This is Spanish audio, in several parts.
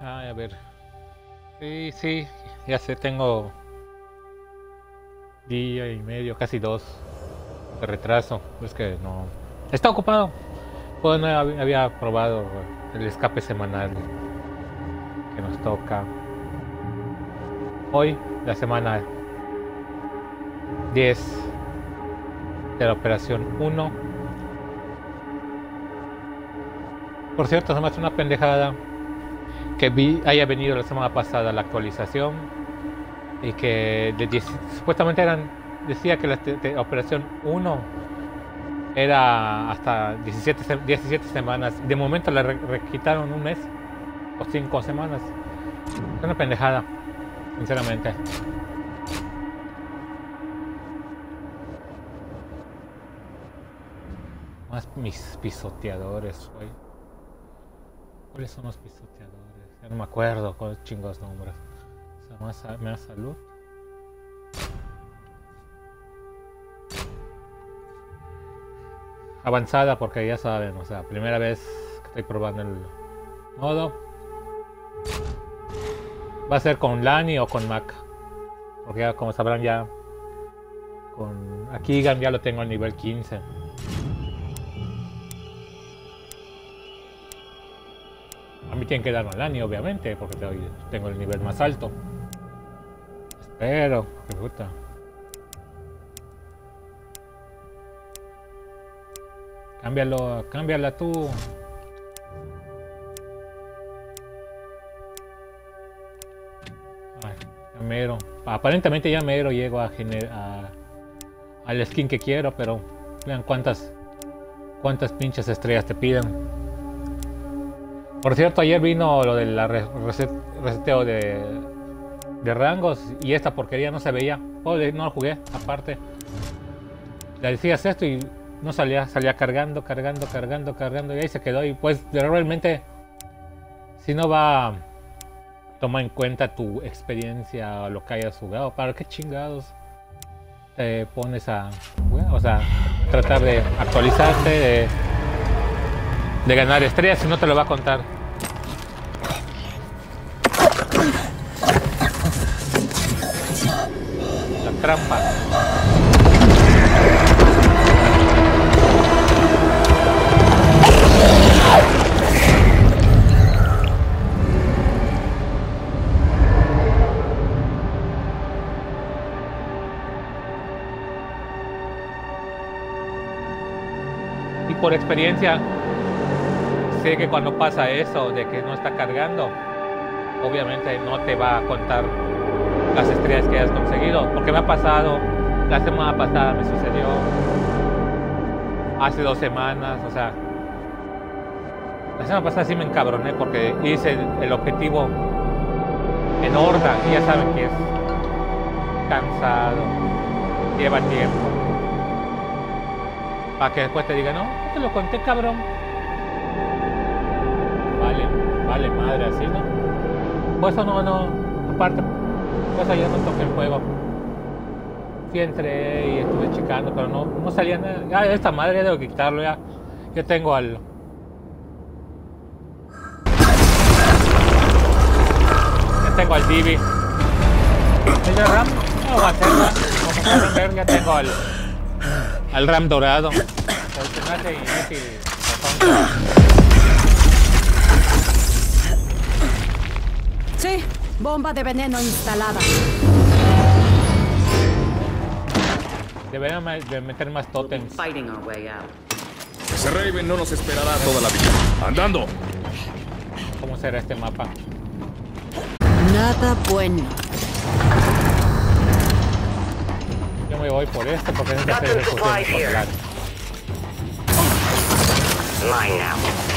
Ay, a ver. Sí, sí, ya sé, tengo día y medio, casi dos de retraso. Es que no. Está ocupado. Pues no hab- había probado el escape semanal que nos toca. Hoy, la semana 10 de la operación 1. Por cierto, se me hace una pendejada que vi, haya venido la semana pasada la actualización y que de 10 supuestamente eran decía que la te- operación 1 era hasta 17, se- 17 semanas. De momento le re- re- quitaron un mes o 5 semanas. Una pendejada, sinceramente. Más mis pisoteadores, güey. ¿Cuáles son los pisoteadores? Ya no me acuerdo cuáles chingos nombres. O sea, sa- más salud. Avanzada porque ya saben, o sea, primera vez que estoy probando el modo. Va a ser con Lani o con Mac. Porque ya como sabrán ya con aquí ya lo tengo al nivel 15. Tienen que dar obviamente, porque te- tengo el nivel más alto. Espero, que puta. Cámbialo, cámbiala tú. Ay, ya mero. Aparentemente ya mero llego a, gener- a- al skin que quiero, pero vean cuántas cuántas pinches estrellas te piden. Por cierto, ayer vino lo del reseteo de, rangos y esta porquería no se veía. Joder, no lo jugué, aparte. Le decías esto y no salía, salía cargando, cargando, cargando, cargando y ahí se quedó. Y pues realmente, si no va a tomar en cuenta tu experiencia o lo que hayas jugado, ¿para qué chingados te pones a, o sea, tratar de actualizarte, de, de ganar estrellas si no te lo va a contar? La trampa. Y por experiencia, sé que cuando pasa eso de que no está cargando, obviamente no te va a contar las estrellas que hayas conseguido. Porque me ha pasado, la semana pasada me sucedió, hace dos semanas, o sea, la semana pasada sí me encabroné porque hice el, objetivo en horda y ya saben que es cansado, lleva tiempo. Para que después te digan, no, no te lo conté, cabrón. Vale, madre, así, ¿no? Pues eso no, no, aparte, pues ya no toqué el juego. Sí entré y estuve checando, pero no, no salía nada. Ya, esta madre ya debo quitarlo, ya. Ya tengo al. Ya tengo al Divi. ¿El RAM? No va a ser, ¿no? Como pueden ver, ya tengo al. Al RAM dorado. Sí, bomba de veneno instalada. Deberían meter más totems. Fighting our way out. Ese Raven no nos esperará toda la vida. ¡Andando! ¿Cómo será este mapa? Nada bueno. Yo me voy por este porque es here. controladas. Mine now.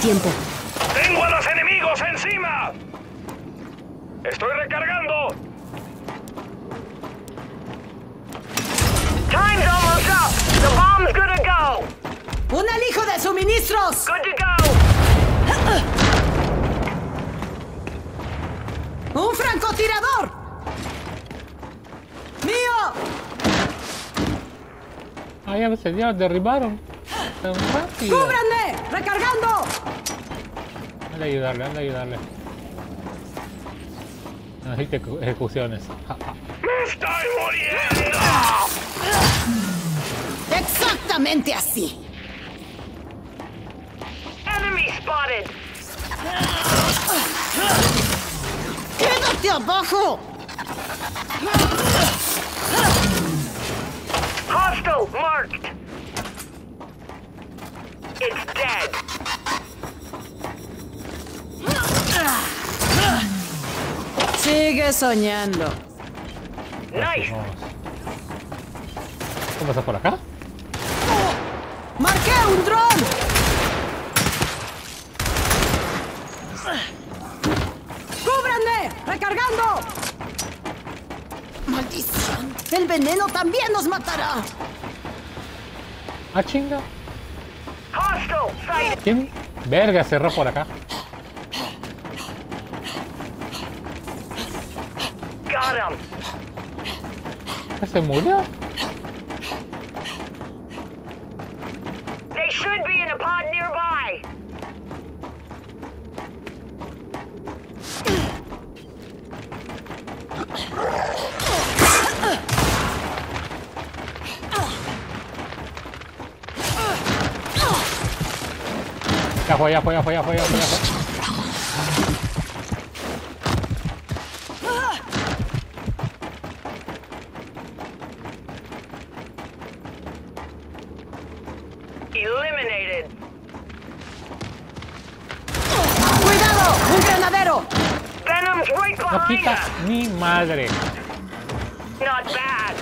tiempo. ¡Tengo a los enemigos encima! ¡Estoy recargando! ¡Time's almost up! ¡The bomb's gonna go! ¡Un alijo de suministros! ¡Good to go! ¡Un francotirador! ¡Mío! Ah, ya derribaron. ¡Cúbranme! ¡Recargando! Anda a ayudarle, anda a ayudarle. Necesita ejecu- ejecuciones. Ja, ja. ¡Me estoy muriendo! Exactamente así. Enemy spotted! ¡Quédate abajo! Hostile marked! It's dead! Sigue soñando. Nice! ¿Cómo está por acá? ¡Marqué un dron! ¡Cúbranme! ¡Recargando! ¡Maldición! ¡El veneno también nos matará! Ah, chinga. ¿Quién? Verga, cerró por acá. ¿Ya se murió? They should be in a pod nearby! Ya fue, ya fue, ya fue, ya fue, ya fue. ya fue. Madre. Not bad!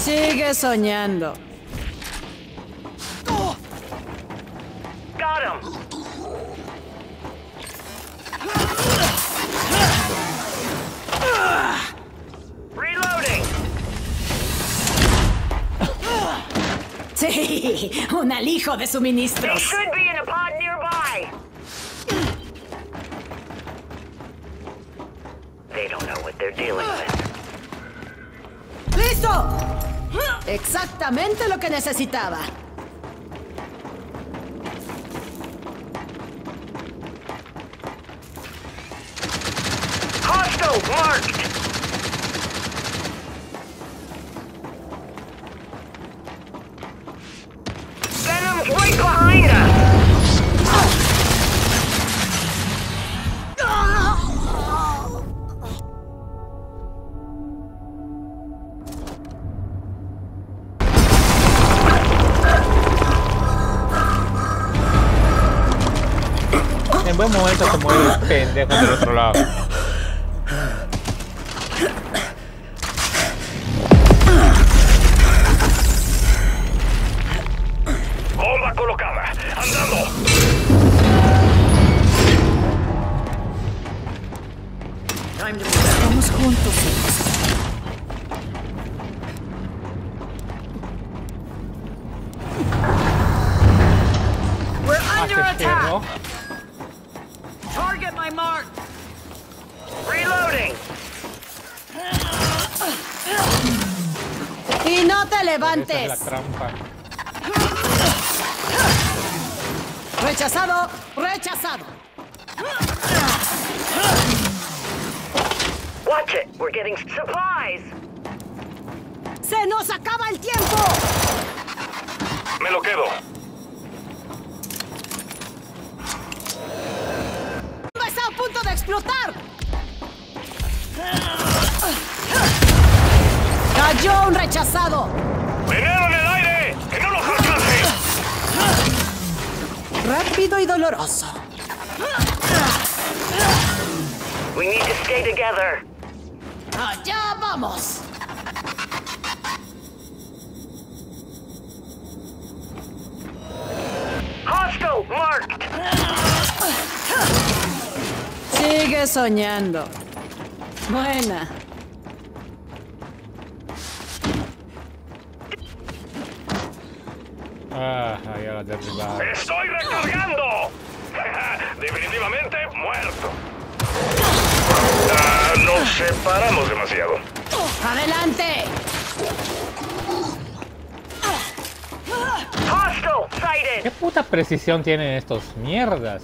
Sigue soñando. Sí, un alijo de suministros. should be in a pod nearby! They don't know what they're dealing with. ¡Listo! Exactamente lo que necesitaba. Ugh. Esa es la levantes. trampa. Rechazado, rechazado. Watch it. We're getting supplies. ¡Se nos acaba el tiempo! Me lo quedo. ¡Está a punto de explotar! ¡Cayó un rechazado! Rápido y doloroso. We need to stay together. ¡Allá vamos! Hostile marked. Sigue soñando. Buena. Ah, ahí a derribar. ¡Estoy recargando! Definitivamente muerto. Ah, nos separamos demasiado. ¡Adelante! Hostile sighted. ¿Qué puta precisión tienen estos mierdas?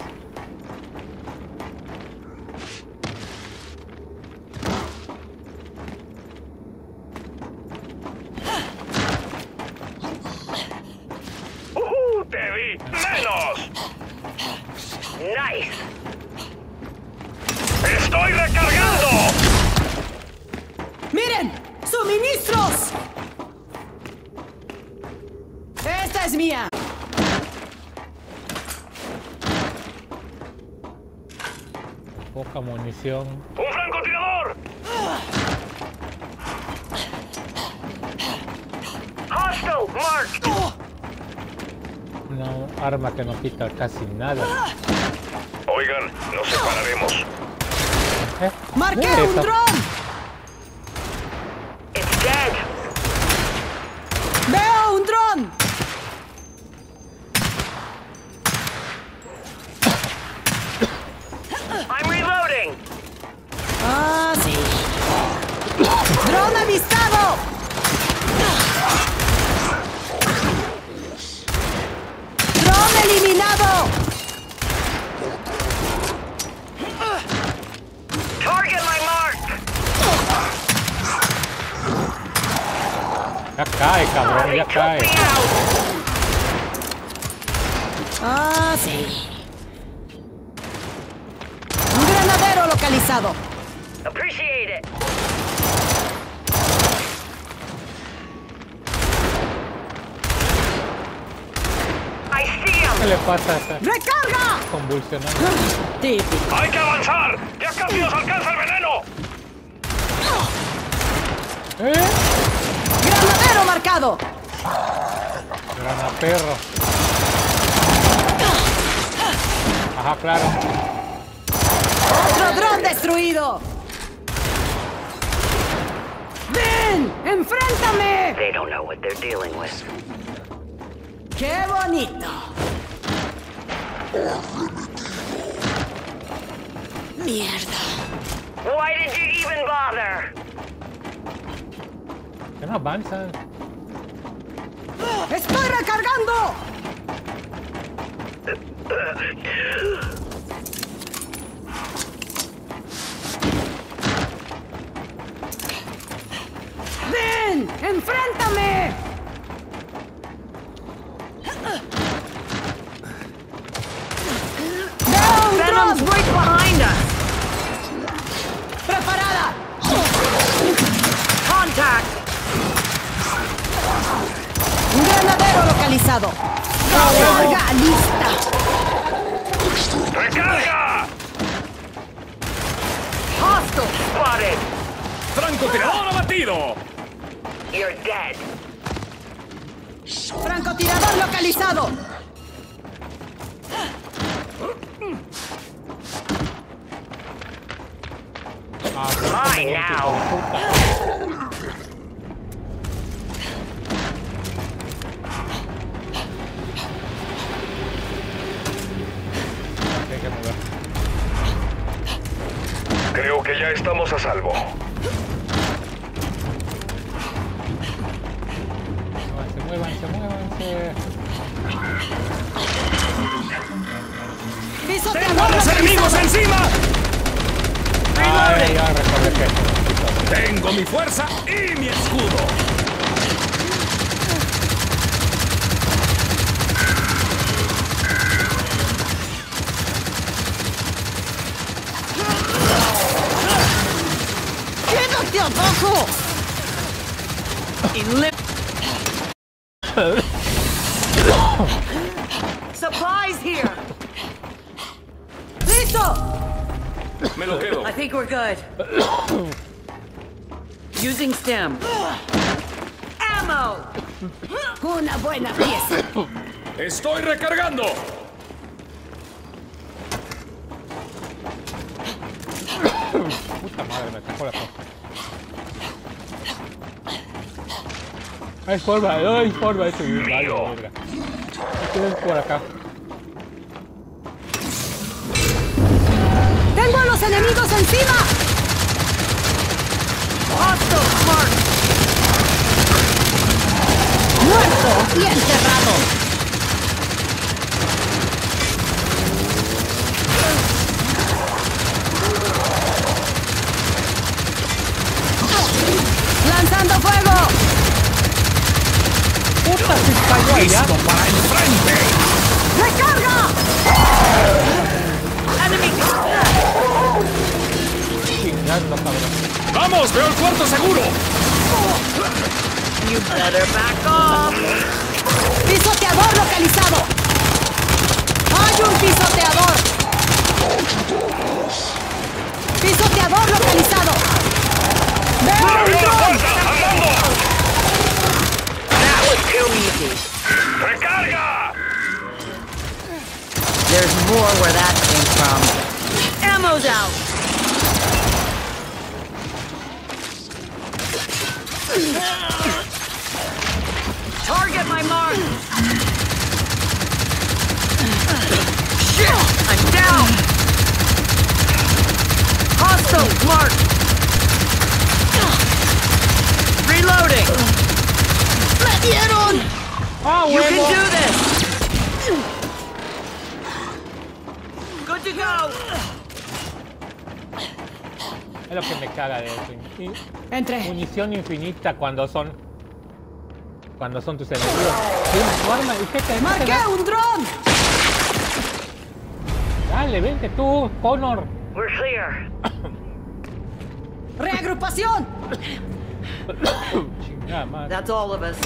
Uh, te vi. Menos. Nice. Estoy recargando. ¡Miren! ¡Suministros! ¡Esta es mía! Poca munición. Un francotirador. Hostile marked. Una arma que no quita casi nada. Oigan, nos separaremos. ¿Eh? ¡Marqué ¿Qué es un dron! It's dead. ¡Veo un dron! I'm reloading. ¡Ah, sí! ¡Dron avistado! ¡Dron eliminado! Target my mark. Ya cae, cabrón, They ya took cae. ¡Ah, sí! ¡Un granadero localizado! Appreciate it. I see ¿Qué him. le pasa a esta ¡Recarga! convulsionando? Típico. Hay que avanzar. Ya casi nos alcanza el veneno. ¿Eh? ¡Granadero marcado! Grana perro. Ajá, claro. ¡Otro dron destruido! ¡Ven! ¡Enfréntame! They don't know what they're dealing with. ¡Qué bonito! Mierda. Why did you even bother? Que no avanzan. ¡Estoy recargando! ¡Ven! ¡Enfréntame! ¡Veo granadero localizado! ¡Recarga lista! Recarga. Hostile spotted. ¡Francotirador abatido! You're dead. ¡Francotirador localizado! Ah, Mine de now. puta. Hay que mover. Creo que ya estamos a salvo. Muévanse, muévanse, muévanse. ¡Pisoteador ¡Los enemigos encima! Ay, ya. Tengo mi fuerza y mi escudo. ¡Quédate! Supplies here. ¡Listo! Me lo quedo. I think we're good. Using stem. Ammo. Una buena pieza. ¡Estoy recargando! Puta madre, me sacó la cosa. Hay forma, no hay forma de subir. Vale, verga. tienes por acá. ¡Tengo a los enemigos encima! ¡Muerto y enterrado! ¡Puta, se! ¡Listo para el frente! ¡Recarga! Cabrón. ¡Vamos! ¡Veo el cuarto seguro! You better back off. ¡Pisoteador localizado! ¡Hay un pisoteador! ¡Pisoteador localizado! ¡Veo un ¡Recarga! There's more where that came from. Ammo's out. Target my mark. Shit! I'm down. Hostile mark. Reloading. ¡Me dieron! ¡Ah, You can huevo! do this. Good to go. Es lo que me caga de eso. Y- Entre. Munición infinita cuando son. Cuando son tus enemigos. Tienes tu arma y qué te no te ¡Marqué da- un dron! Dale, vente tú, Connor. We're clear. ¡Reagrupación! That's all of us.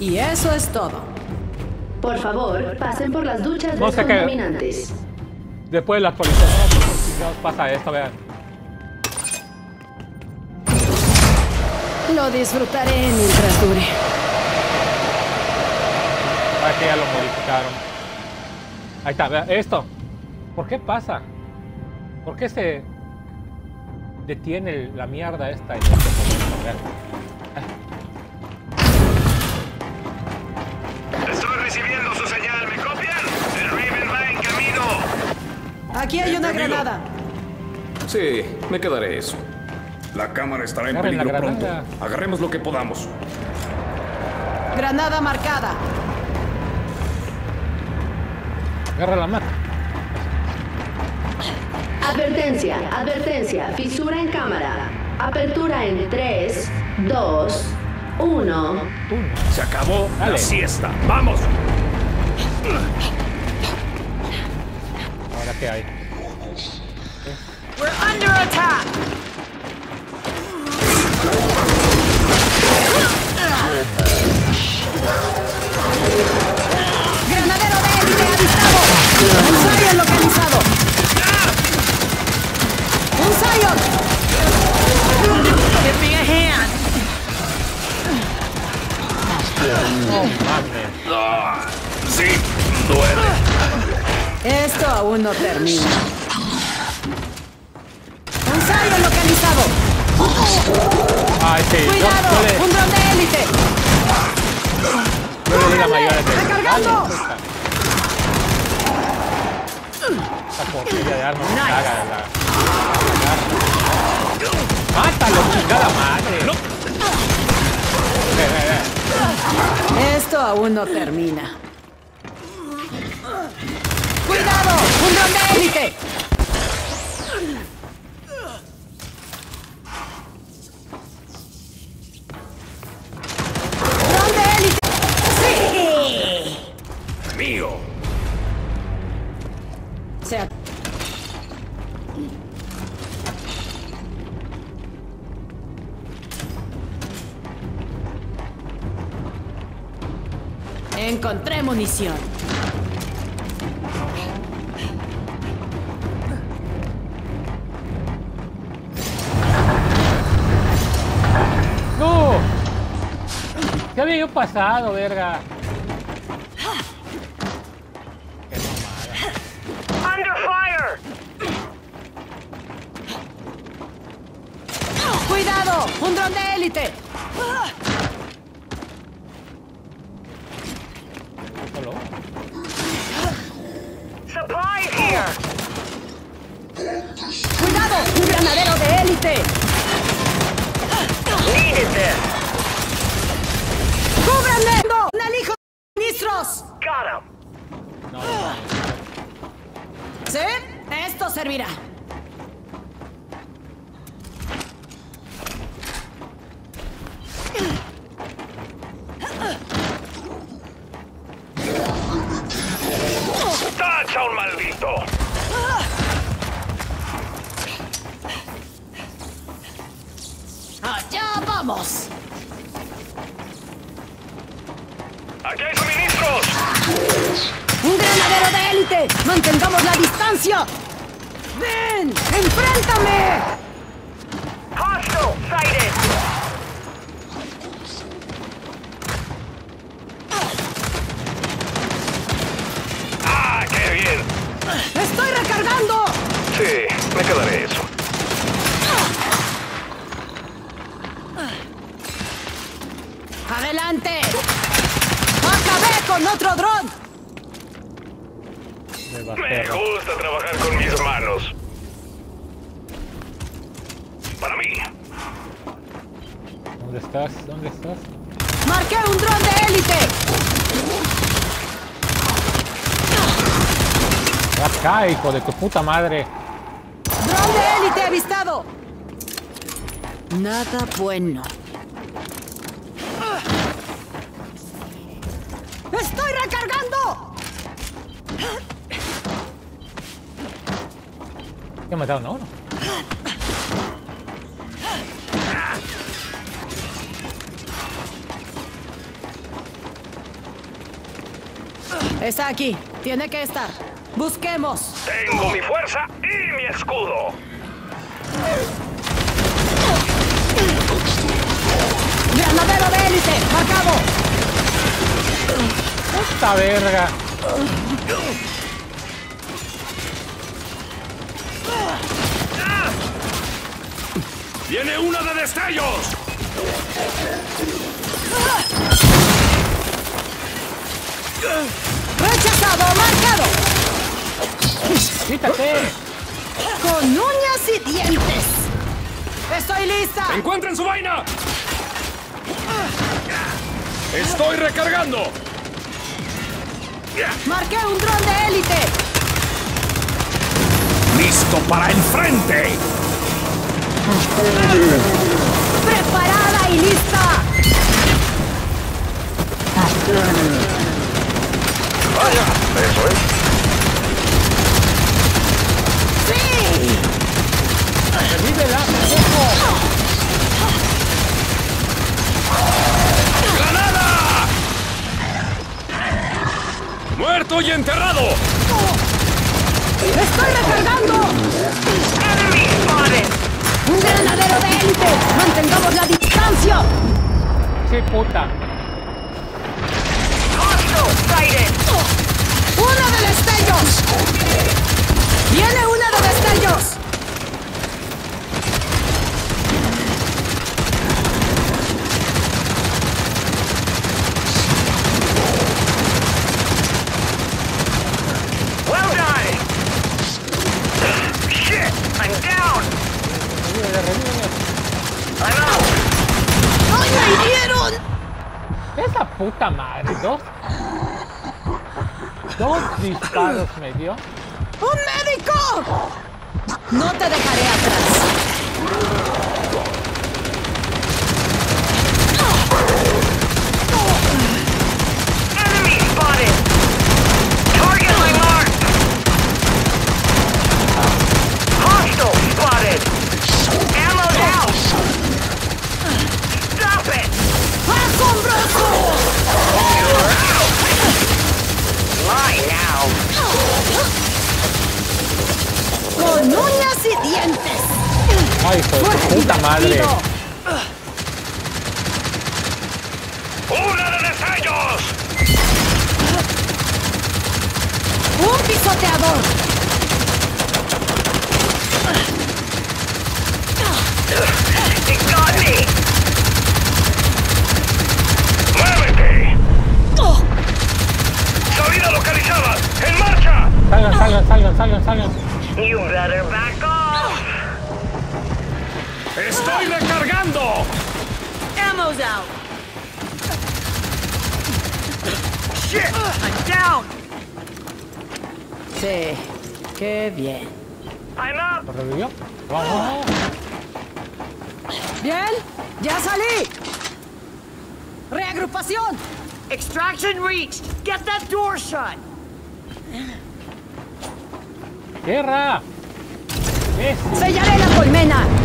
Y eso es todo. Por favor, pasen por las duchas No sé descontaminantes. Después de la actualización, no, ¿por qué chingados pasa esto, vean. Lo disfrutaré mientras dure. Para que ya lo modificaron. Ahí está, vean, esto. ¿Por qué pasa? ¿Por qué se detiene la mierda esta Estoy recibiendo su señal. ¿Me copian? El Raven va en camino. Aquí hay una granada. Sí, me quedaré eso. La cámara estará en Agarren peligro pronto. Agarremos lo que podamos. Granada marcada. Agarra la mata. Advertencia, advertencia, fisura en cámara. Apertura en 3, 2, 1. Se acabó Dale. la siesta. ¡Vamos! Ahora qué hay. We're under attack. ¡Granadero de élite avistado! ¡Un Zion localizado! ¡Un Zion! Ah, sí, duele. Esto aún no termina. ¡Un Zion localizado! Ay, sí. ¡Cuidado! le, ¡Un dron de élite! le atención. ¡Recargando! Esta porquería de arma me caga aún no termina. ¡Cuidado! ¡Un dron de élite! Munición. ¡No! ¿Qué había yo pasado, verga? Under fire. ¡Cuidado! ¡Un dron de élite! Solo. Supplies here. ¡Cuidado! ¡Un granadero ¡Mantengamos la distancia! ¡Ven! ¡Enfréntame! Hostile sighted. ¡Ah, qué bien! ¡Estoy recargando! Sí, me quedaré eso. ¡Adelante! ¡Acabé con otro dron! Me va Me perro. gusta trabajar con mis manos. Para mí. ¿Dónde estás? ¿Dónde estás? ¡Marqué un dron de élite! Acá, hijo de tu puta madre. ¡Dron de élite avistado! Nada bueno. ¿Qué mataron a uno? Está aquí. Tiene que estar. Busquemos. Tengo mi fuerza y mi escudo. ¡Granadero de élite! ¡Marcado! ¡Puta verga! ¡Viene una de destellos! ¡Rechazado! ¡Marcado! ¡Quítate! ¡Con uñas y dientes! ¡Estoy lista! ¡Encuentren su vaina! ¡Estoy recargando! ¡Marqué un dron de élite! ¡Listo para el frente! ¡Preparada y lista! Vaya, eso es. ¡Sí! ¡Revívela! ¡Granada! ¡Muerto y enterrado! ¡Estoy recargando! Enemy spotted. ¡Un granadero de élite! ¡Mantengamos la distancia! ¡Sí, puta! ¡Una de destellos! ¡Viene una de destellos! Well done. Shit, I'm down. I'm out. ¡Ay, me hirieron! ¡Esa puta madre! ¿Dos? Dos ¡Un médico! No te dejaré atrás. ¡Ay, hijo de tu ¡Fuerte y puta madre! ¡Una de destellos! ¡Un pisoteador! It got me. ¡Muévete! ¡Salida localizada! ¡En marcha! ¡Salgan, salgan, ¡Estoy recargando! Ammo's out. Shit! I'm down. Sí, qué bien. ¿Lo revivió? Vamos. ¿Bien? ¡Ya salí! ¡Reagrupación! Extraction reached. Get that door shut. ¡Tierra! ¡Es! ¡Sellaré la colmena!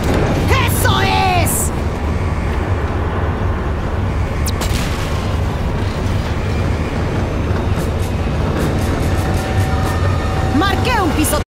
¡Marqué un piso!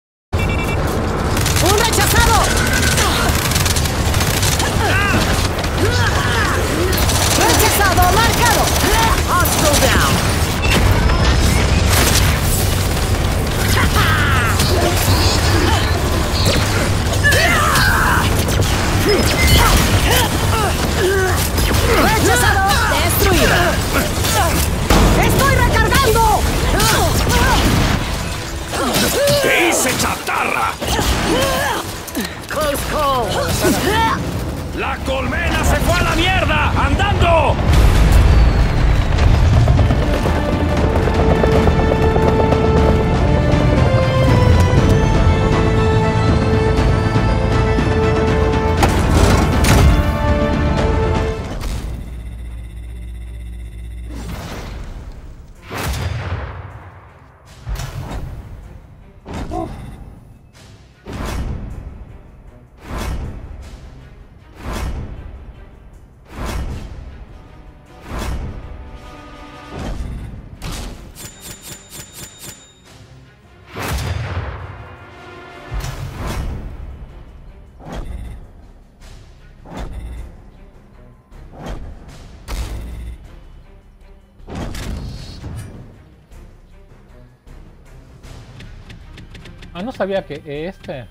Sabía que este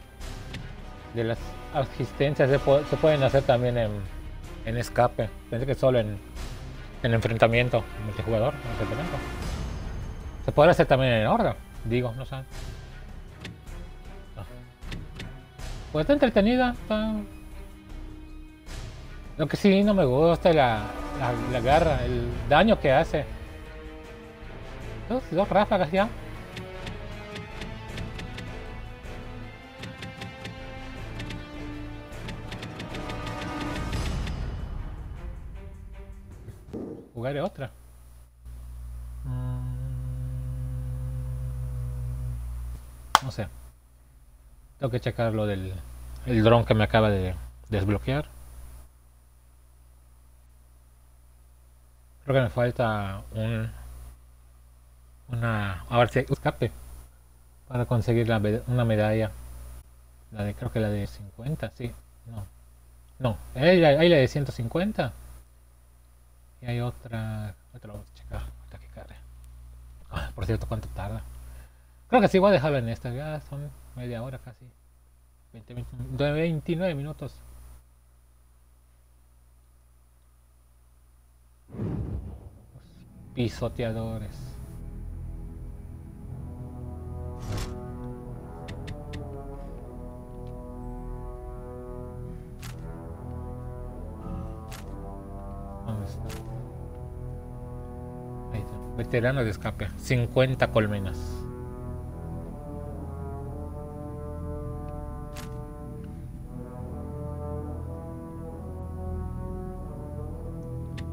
de las asistencias se, pu- se pueden hacer también en, en escape. Pensé que solo en, en enfrentamiento multijugador. en enfrentamiento. Se puede hacer también en horda, digo, no sé. Pues está entretenida. está- Lo que sí no me gusta es la, la, la garra, el daño que hace. Dos, dos ráfagas ya. Jugaré otra. Mm, No sé. Tengo que checar lo del el dron que me acaba de desbloquear. Creo que me falta un una a ver si escape para conseguir la una medalla. La de creo que la de 50, sí. No. No, hay la, la de 150. Y hay otra. Otra vamos a checar. Ahorita que cargue. Ah, por cierto, ¿cuánto tarda? Creo que sí voy a dejarlo en esta. Ya son media hora casi. 20, 20, 29 minutos. Pisoteadores. Veterano de escape. 50 colmenas.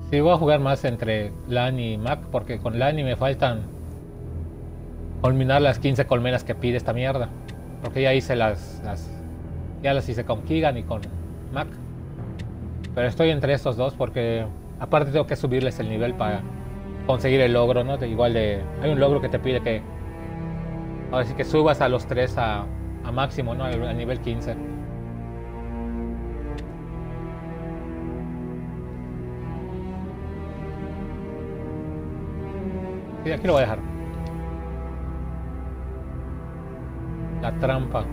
Sí, voy a jugar más entre LAN y Mac porque con LAN y me faltan culminar las 15 colmenas que pide esta mierda. Porque ya hice las, las ya las hice con Kigan y con Mac. Pero estoy entre estos dos porque aparte tengo que subirles el nivel para conseguir el logro, ¿no? De- igual de hay un logro que te pide que ahora sí que subas a los tres a, a máximo, ¿no? Al, nivel 15. Sí, aquí lo voy a dejar. La trampa.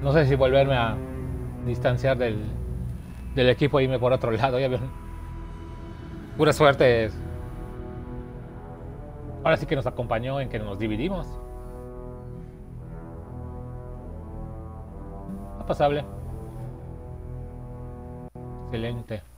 No sé si volverme a distanciar del, del equipo e irme por otro lado. Ya vieron. Pura suerte. Ahora sí que nos acompañó en que nos dividimos. Pasable. Excelente.